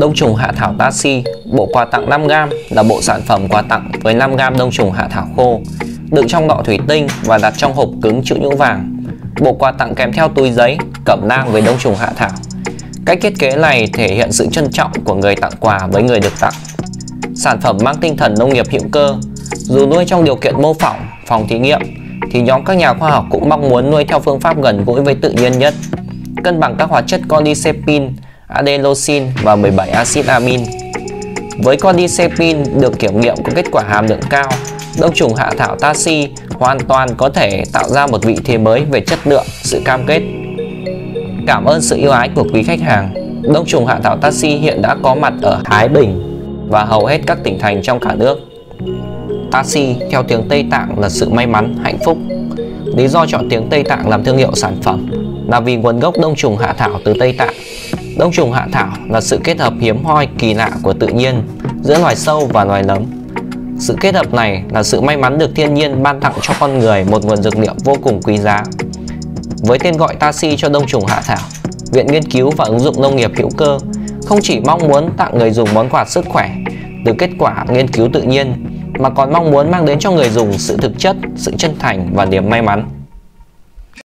Đông trùng hạ thảo Taxi, bộ quà tặng 5g là bộ sản phẩm quà tặng với 5g đông trùng hạ thảo khô, đựng trong lọ thủy tinh và đặt trong hộp cứng chữ nhũ vàng. Bộ quà tặng kèm theo túi giấy, cẩm nang với đông trùng hạ thảo. Cách thiết kế này thể hiện sự trân trọng của người tặng quà với người được tặng. Sản phẩm mang tinh thần nông nghiệp hữu cơ, dù nuôi trong điều kiện mô phỏng, phòng thí nghiệm, thì nhóm các nhà khoa học cũng mong muốn nuôi theo phương pháp gần gũi với tự nhiên nhất, cân bằng các hoạt chất cordycepin, adenosine và 17 axit amin. Với cordycepin được kiểm nghiệm có kết quả hàm lượng cao, đông trùng hạ thảo taxi hoàn toàn có thể tạo ra một vị thế mới về chất lượng, sự cam kết. Cảm ơn sự yêu ái của quý khách hàng. Đông trùng hạ thảo taxi hiện đã có mặt ở Thái Bình và hầu hết các tỉnh thành trong cả nước. Taxi theo tiếng Tây Tạng là sự may mắn, hạnh phúc. Lý do chọn tiếng Tây Tạng làm thương hiệu sản phẩm là vì nguồn gốc đông trùng hạ thảo từ Tây Tạng. Đông trùng hạ thảo là sự kết hợp hiếm hoi kỳ lạ của tự nhiên giữa loài sâu và loài nấm. Sự kết hợp này là sự may mắn được thiên nhiên ban tặng cho con người một nguồn dược liệu vô cùng quý giá. Với tên gọi Taxi cho đông trùng hạ thảo, Viện Nghiên cứu và ứng dụng nông nghiệp hữu cơ không chỉ mong muốn tặng người dùng món quà sức khỏe từ kết quả nghiên cứu tự nhiên mà còn mong muốn mang đến cho người dùng sự thực chất, sự chân thành và niềm may mắn.